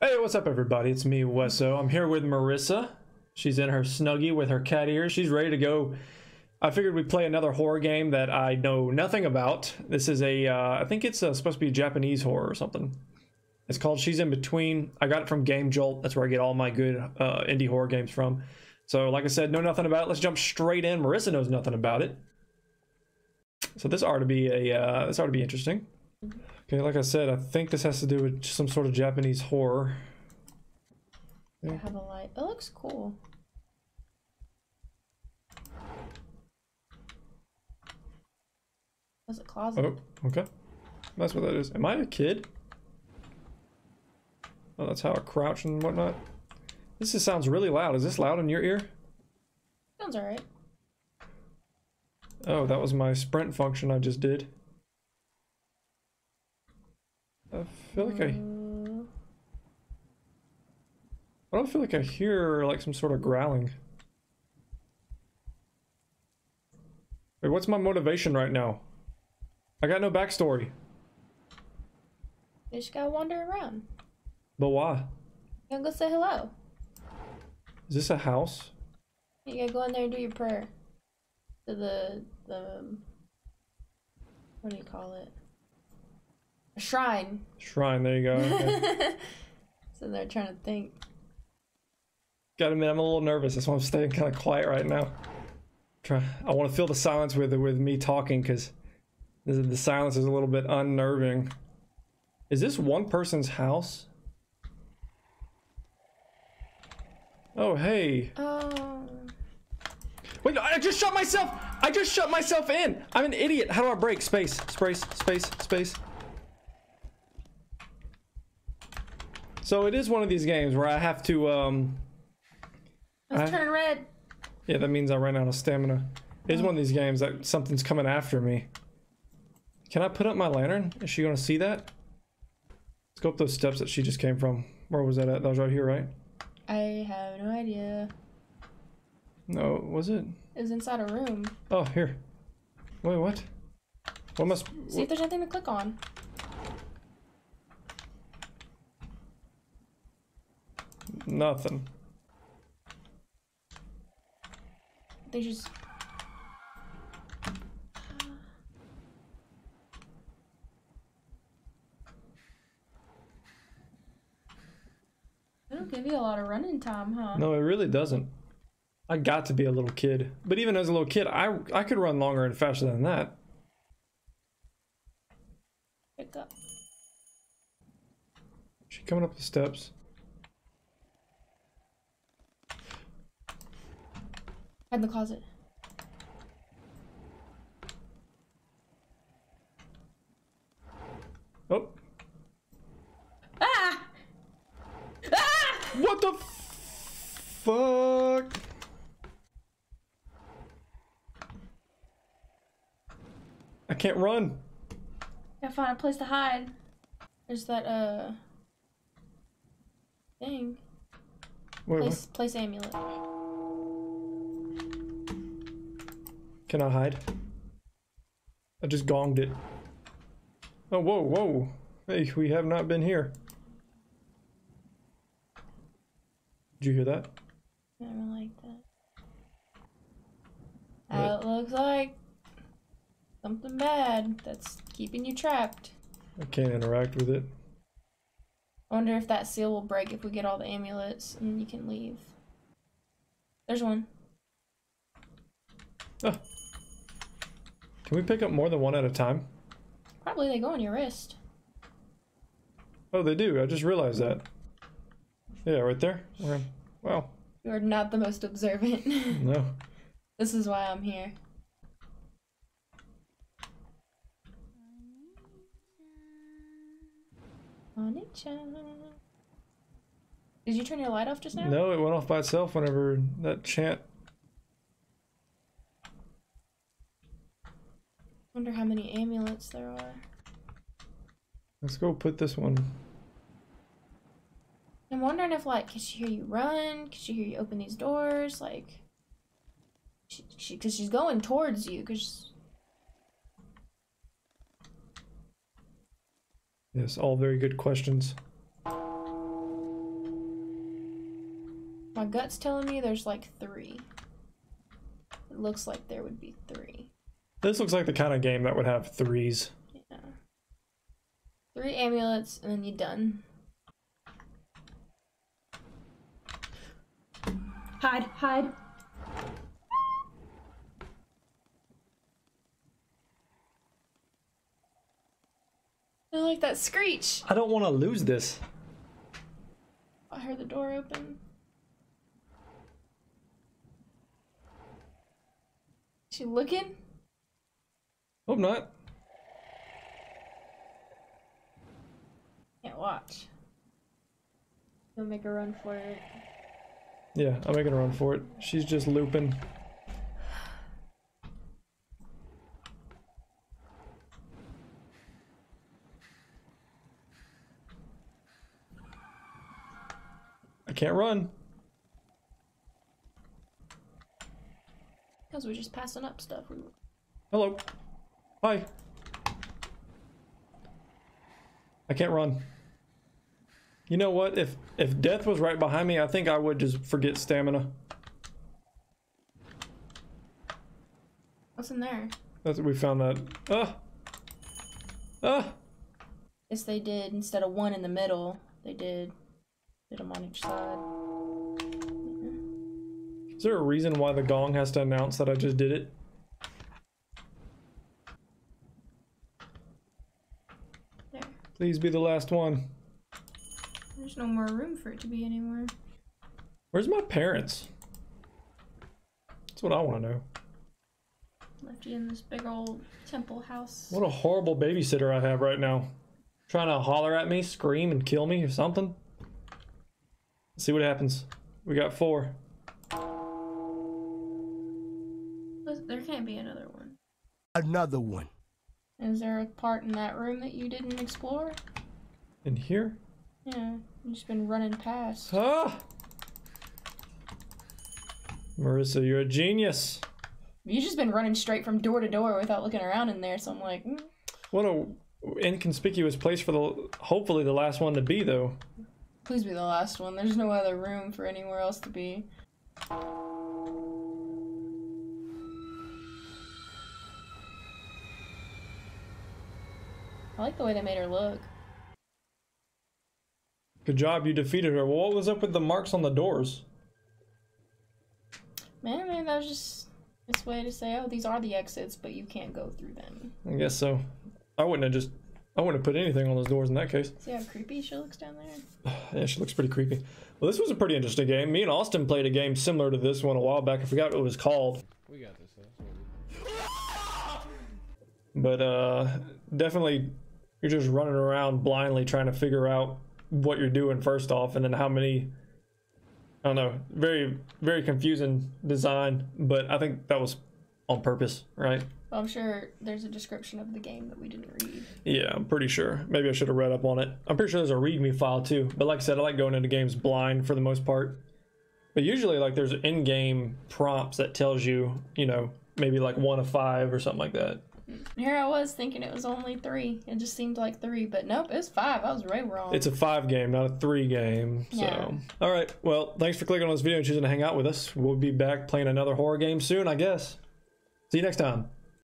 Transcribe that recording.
Hey, what's up, everybody? It's me, Wesso. I'm here with Marissa. She's in her snuggie with her cat ears. She's ready to go. I figured we'd play another horror game that I know nothing about. This is a, uh, I think it's uh, supposed to be a Japanese horror or something. It's called She's in Between. I got it from Game Jolt. That's where I get all my good uh, indie horror games from. So, like I said, know nothing about it. Let's jump straight in. Marissa knows nothing about it. So this ought to be a, uh, this ought to be interesting. Okay, like I said, I think this has to do with some sort of Japanese horror. I have a light. It looks cool. That's a closet. Oh, okay. That's what that is. Am I a kid? Oh, that's how I crouch and whatnot. This just sounds really loud. Is this loud in your ear? Sounds alright. Oh, that was my sprint function I just did. I feel like I... I don't feel like I hear like some sort of growling. Wait, what's my motivation right now? I got no backstory. you just gotta wander around. But why? You gotta go say hello. Is this a house? You gotta go in there and do your prayer. To the the what do you call it? A shrine. Shrine, there you go. Okay. so they're trying to think. Gotta admit, I'm a little nervous. That's why I'm staying kind of quiet right now. Try. I want to fill the silence with with me talking because the, the silence is a little bit unnerving. Is this one person's house? Oh, hey. Oh. Wait, I just shut myself. I just shut myself in. I'm an idiot. How do I break? Space, space, space, space. So it is one of these games where I have to, um, It's I- turning red. yeah, that means I ran out of stamina. It is one of these games that something's coming after me. Can I put up my lantern? Is she gonna see that? Let's go up those steps that she just came from. Where was that at? That was right here, right? I have no idea. No, was it? It was inside a room. Oh, here. Wait, what? What must? See if there's anything to click on. Nothing. They just They don't give you a lot of running time, huh? No, it really doesn't. I got to be a little kid. But even as a little kid, I I could run longer and faster than that. Pick up. She coming up the steps. Hide in the closet. Oh, Ah! Ah! what the fuck? I can't run. Gotta find a place to hide. There's that uh thing. Wait, what? Place place amulet. Can I hide? I just gonged it. Oh, whoa, whoa. Hey, we have not been here. Did you hear that? I don't like that. Uh, it looks like something bad that's keeping you trapped. I can't interact with it. I wonder if that seal will break if we get all the amulets and you can leave. There's one. Can we pick up more than one at a time? Probably they go on your wrist. Oh, they do. I just realized that. Yeah, right there. Wow. You are not the most observant. No. this is why I'm here. Did you turn your light off just now? No, it went off by itself whenever that chant. Wonder how there are. Let's go put this one. I'm wondering if like, can she hear you run? Can she hear you open these doors? Like, she, she, cause she's going towards you. Cause Yes, all very good questions. My gut's telling me there's like three. It looks like there would be three. This looks like the kind of game that would have threes. Yeah. Three amulets, and then you're done. Hide, hide. I like that screech. I don't want to lose this. I heard the door open. She looking? Hope not. Can't watch. You'll make a run for it. Yeah, I'm making a run for it. She's just looping. I can't run. Because we're just passing up stuff. Hello. Hi. I can't run. You know what? If if death was right behind me, I think I would just forget stamina. What's in there? That's we found that. Ah. Ah. Yes, they did. Instead of one in the middle, they did. Did them on each side. Is there a reason why the gong has to announce that I just did it? There. Please be the last one. There's no more room for it to be anywhere. Where's my parents? That's what I want to know. Left you in this big old temple house. What a horrible babysitter I have right now. Trying to holler at me, scream, and kill me or something. Let's see what happens. We got four. There can't be another one. Another one. Is there a part in that room that you didn't explore? In here? Yeah, you've just been running past. Ah! Marissa, you're a genius. You've just been running straight from door to door without looking around in there, so I'm like, mm. What a inconspicuous place for the hopefully the last one to be though. please be the last one. There's no other room for anywhere else to be. I like the way they made her look. Good job, you defeated her. Well, what was up with the marks on the doors? Man, maybe that was just this way to say, oh, these are the exits, but you can't go through them. I guess so. I wouldn't have just I wouldn't have put anything on those doors in that case. See how creepy she looks down there? Yeah, she looks pretty creepy. Well, this was a pretty interesting game. Me and Austin played a game similar to this one a while back. I forgot what it was called. We got this. That's what we But uh definitely you're just running around blindly trying to figure out what you're doing first off and then how many I don't know, very very confusing design, but I think that was on purpose, right? Well, I'm sure there's a description of the game that we didn't read. Yeah, I'm pretty sure. Maybe I should have read up on it. I'm pretty sure there's a README file too. But like I said, I like going into games blind for the most part. But usually, like, there's in-game prompts that tells you, you know, maybe like one of five or something like that. Here I was thinking it was only three. It just seemed like three, but nope, it was five. I was way wrong. It's a five game, not a three game. So, Yeah. all right. Well, thanks for clicking on this video and choosing to hang out with us. We'll be back playing another horror game soon, I guess. See you next time.